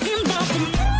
talking in the